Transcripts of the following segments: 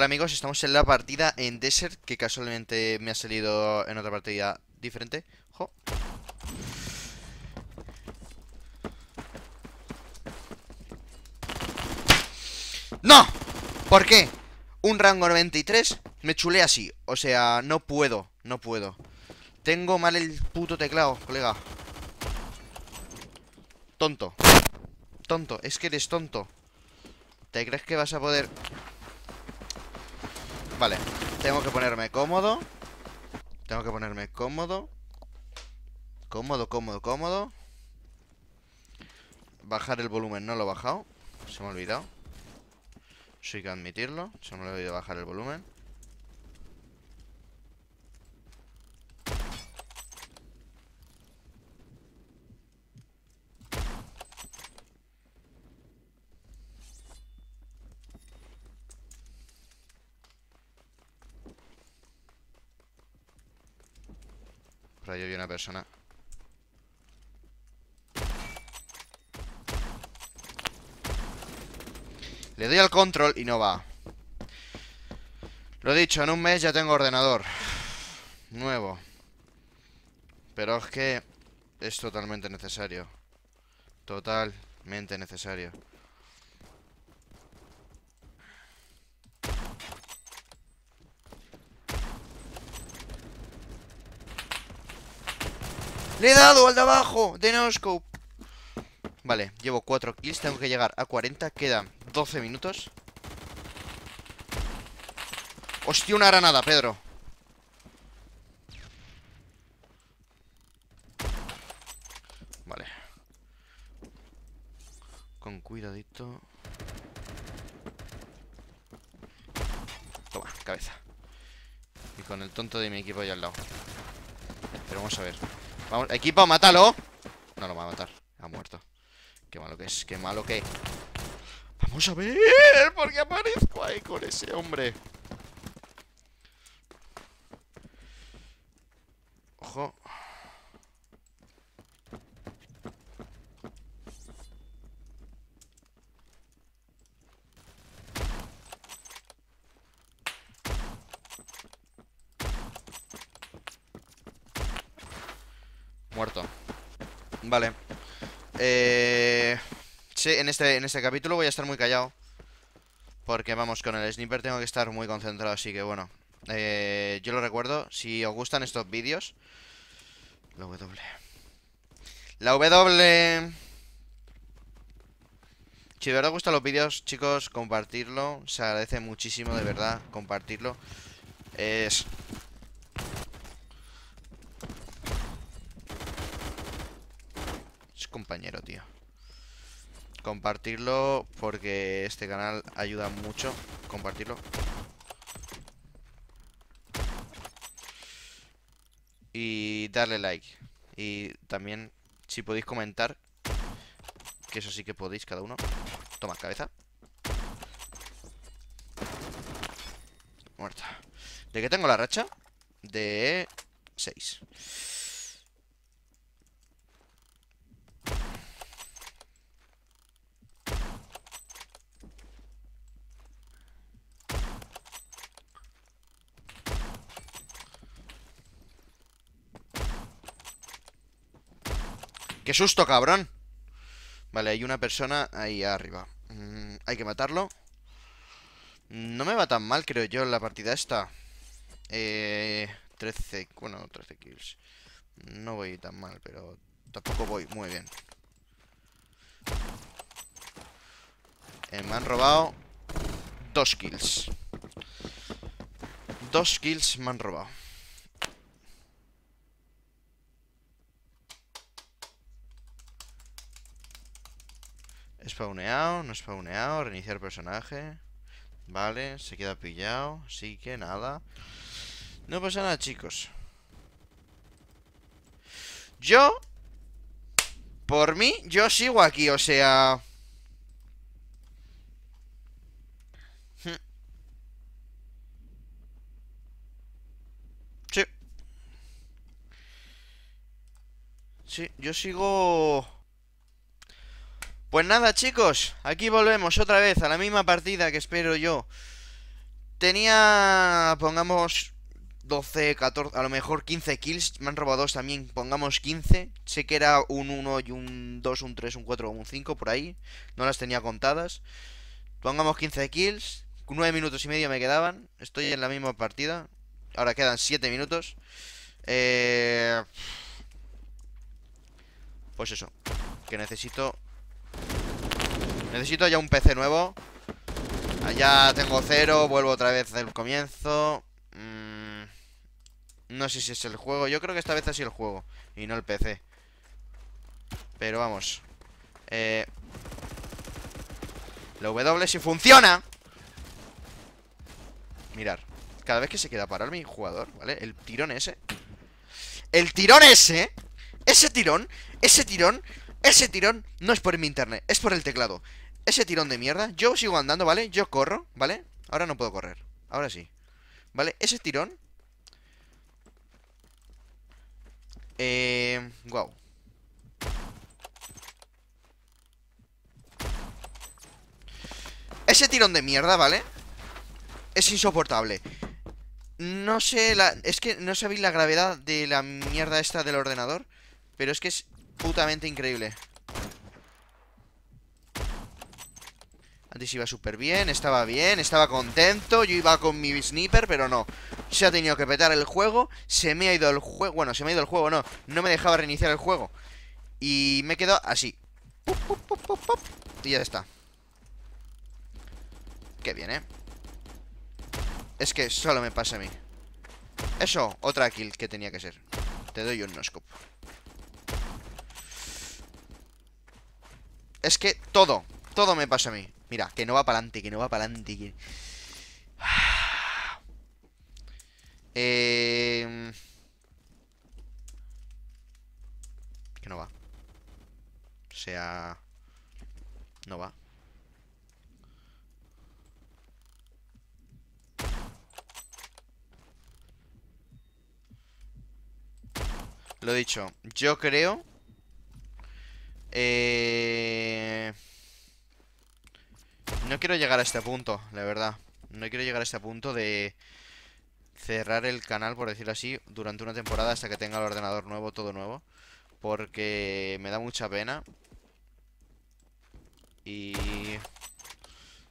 Vale amigos, estamos en la partida en Desert Que casualmente me ha salido en otra partida diferente. ¡No! ¿Por qué? Un rango 93 me chulé así O sea, no puedo, no puedo Tengo mal el puto teclado, colega Tonto Tonto, es que eres tonto ¿Te crees que vas a poder...? Vale, tengo que ponerme cómodo. Tengo que ponerme cómodo. Cómodo, cómodo, cómodo. Bajar el volumen, no lo he bajado. Se me ha olvidado. Sí que admitirlo. Se me ha olvidado bajar el volumen Por ahí una persona. Le doy al control y no va. Lo dicho, en un mes ya tengo ordenador. Nuevo. Pero es que Es totalmente necesario. Totalmente necesario ¡Le he dado al de abajo! De no Vale, llevo 4 kills Tengo que llegar a 40 Quedan 12 minutos. Hostia, una granada, Pedro. Vale. Con cuidadito. Toma, cabeza. Y con el tonto de mi equipo allá al lado. Pero vamos a ver Vamos, equipo, mátalo. No lo va a matar, ha muerto. Qué malo que es, qué malo que Vamos a ver ¿Por qué aparezco ahí con ese hombre? Ojo Muerto. Vale. Eh... Sí, en este, en este capítulo voy a estar muy callado Porque vamos, con el sniper tengo que estar muy concentrado Así que bueno. Eh, Yo lo recuerdo, si os gustan estos vídeos La W. La W. Si de verdad os gustan los vídeos, chicos, compartirlo Se agradece muchísimo, de verdad, compartirlo. Es compañero, tío. Compartirlo porque este canal ayuda mucho. Compartirlo. Y darle like. Y también si podéis comentar Que eso sí que podéis cada uno. Toma, cabeza. Muerta. ¿De qué tengo la racha? De 6 ¡Qué susto, cabrón! Vale, hay una persona ahí arriba. Mm, Hay que matarlo. No me va tan mal, creo yo, la partida esta. Eh... 13... Bueno, 13 kills. No voy tan mal, pero tampoco voy muy bien. Eh, Me han robado Dos kills. Dos kills me han robado Spawneado, no spawneado, reiniciar personaje. Vale, se queda pillado Así que nada. No pasa nada, chicos. Yo Por mí, yo sigo aquí, o sea. Hmm. Sí. Sí, yo sigo... Pues nada chicos, aquí volvemos otra vez a la misma partida que espero yo Tenía, pongamos, 12, 14, a lo mejor 15 kills. Me han robado dos también, pongamos 15. Sé que era un 1 y un 2, un 3, un 4 un 5 por ahí. No las tenía contadas. Pongamos 15 kills. 9 minutos y medio me quedaban. Estoy en la misma partida. Ahora quedan 7 minutos. Eh... Pues eso. Que necesito... Necesito ya un PC nuevo. Ya tengo cero. Vuelvo otra vez del comienzo. Mm, no sé si es el juego. Yo creo que esta vez ha sido el juego. Y no el PC. Pero vamos. Eh... La W si funciona Mirar Cada vez que se queda parar mi jugador, ¿vale? El tirón ese El tirón ese Ese tirón Ese tirón Ese tirón No es por mi internet Es por el teclado Ese tirón de mierda Yo sigo andando, ¿vale? Yo corro, ¿vale? Ahora no puedo correr Ahora sí ¿Vale? Ese tirón Eh... Wow Ese tirón de mierda, ¿vale? Es insoportable No sé la... Es que no sabéis la gravedad de la mierda esta del ordenador Pero es que es putamente increíble Antes iba súper bien, estaba bien, estaba contento. Yo iba con mi sniper, pero no. Se ha tenido que petar el juego Se me ha ido el juego, bueno, se me ha ido el juego, no No me dejaba reiniciar el juego. Y me he quedado así. Y ya está. Qué bien, ¿eh? Es que solo me pasa a mí. Eso, otra kill que tenía que ser. Te doy un no-scope. Es que todo, todo me pasa a mí Mira, que no va para adelante, que no va para adelante que... Eh... Que no va. O sea... No va. Lo dicho, yo creo... Eh... No quiero llegar a este punto, la verdad. No quiero llegar a este punto de cerrar el canal, por decirlo así, durante una temporada hasta que tenga el ordenador nuevo, todo nuevo. Porque me da mucha pena. Y...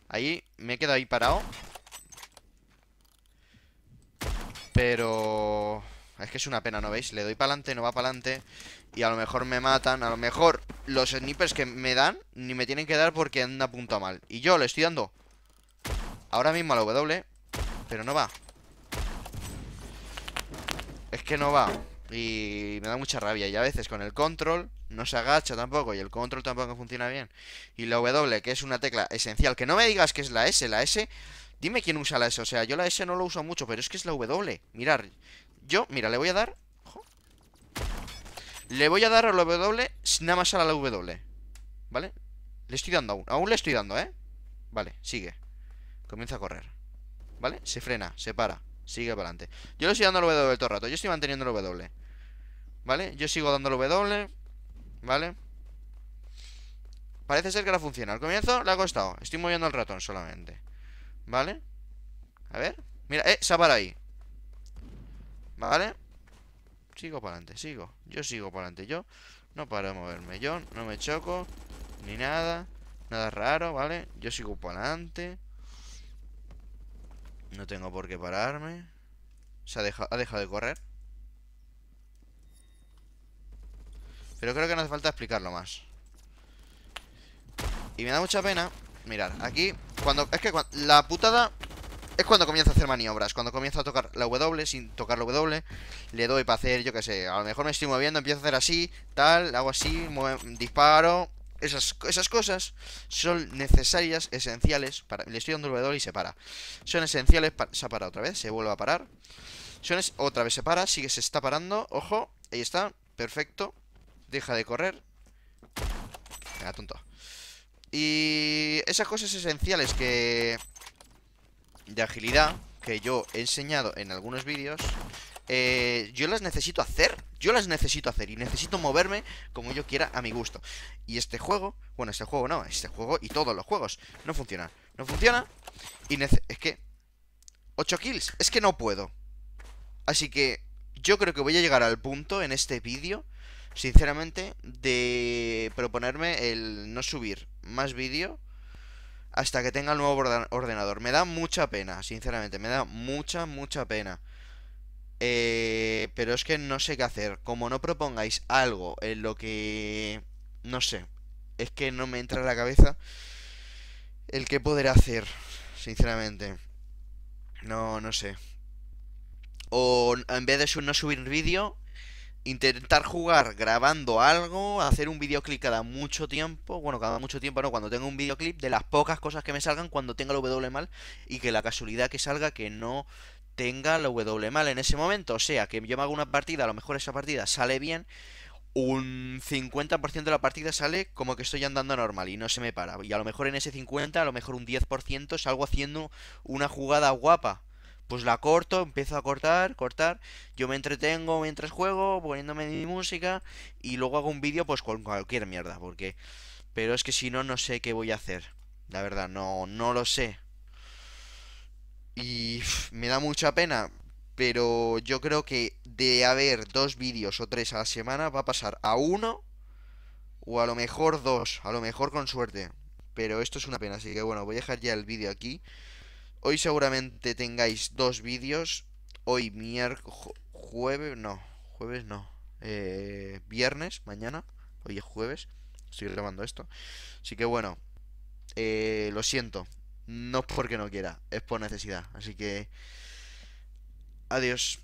Ahí, me he quedado ahí parado. Pero... Es que es una pena, ¿no veis? Le doy para adelante, no va para adelante Y a lo mejor me matan. A lo mejor los snipers que me dan Ni me tienen que dar porque han apuntado mal. Y yo le estoy dando Ahora mismo a la W Pero no va. Es que no va. Y me da mucha rabia. Y a veces con el control no se agacha tampoco. Y el control tampoco funciona bien. Y la W, que es una tecla esencial Que no me digas que es la S La S Dime quién usa la S, o sea, yo la S no lo uso mucho Pero es que es la W. Mirar, yo, mira, le voy a dar Le voy a dar a la W Nada más a la W ¿Vale? Le estoy dando aún, aún le estoy dando, ¿eh? Vale, sigue Comienza a correr ¿Vale? Se frena, se para, sigue para adelante Yo le estoy dando la W todo el rato, yo estoy manteniendo la W ¿Vale? Yo sigo dando la W ¿Vale? Parece ser que ahora funciona Al comienzo le ha costado Estoy moviendo el ratón solamente ¿Vale? A ver Mira, eh, se para ahí ¿Vale? Sigo para adelante, sigo. Yo sigo para adelante, yo no paro de moverme. Yo no me choco, ni nada Nada raro, ¿vale? Yo sigo para adelante. No tengo por qué pararme. Se ha dejado, ha dejado de correr. Pero creo que no hace falta explicarlo más. Y me da mucha pena Mirar, aquí cuando Es que la putada es cuando comienzo a hacer maniobras. Cuando comienzo a tocar la W sin tocar la W, le doy para hacer, yo qué sé, a lo mejor me estoy moviendo, empiezo a hacer así, tal, hago así, disparo. Esas, esas cosas son necesarias, esenciales. Para, le estoy dando W y se para. Son esenciales. Para, se ha parado otra vez, se vuelve a parar. Son otra vez se para, sigue, se está parando. Ojo, ahí está, perfecto. Deja de correr. Venga, tonto. Y esas cosas esenciales que de agilidad que yo he enseñado en algunos vídeos eh, yo las necesito hacer Yo las necesito hacer y necesito moverme como yo quiera a mi gusto Y este juego, bueno este juego no, este juego y todos los juegos No funciona, no funciona Y es que 8 kills. Es que no puedo. Así que yo creo que voy a llegar al punto en este vídeo, sinceramente, de proponerme el no subir más vídeo hasta que tenga el nuevo ordenador. Me da mucha pena, sinceramente, me da mucha, mucha pena. Eh, pero es que no sé qué hacer. Como no propongáis algo en lo que... No sé. Es que no me entra en la cabeza el qué poder hacer, sinceramente. No, no sé. O en vez de no subir vídeo, intentar jugar grabando algo, hacer un videoclip cada mucho tiempo, bueno, cada mucho tiempo no, cuando tenga un videoclip de las pocas cosas que me salgan cuando tenga el W mal y que la casualidad que salga que no tenga la W mal en ese momento, o sea, que yo me hago una partida, a lo mejor esa partida sale bien, un 50% de la partida sale como que estoy andando normal y no se me para, y a lo mejor en ese 50, a lo mejor un 10% salgo haciendo una jugada guapa pues la corto, empiezo a cortar, cortar, yo me entretengo mientras juego, poniéndome mi música y luego hago un vídeo pues con cualquier mierda, porque pero es que si no no sé qué voy a hacer. La verdad, no no lo sé. Y me da mucha pena, pero yo creo que de haber dos vídeos o tres a la semana va a pasar a uno o a lo mejor dos, a lo mejor con suerte. Pero esto es una pena, así que bueno, voy a dejar ya el vídeo aquí. Hoy seguramente tengáis dos vídeos. Hoy miércoles... Jueves... No, jueves no. Eh, viernes, mañana. Hoy es jueves. Estoy grabando esto. Así que bueno. Eh, lo siento. No es porque no quiera. Es por necesidad. Así que... Adiós.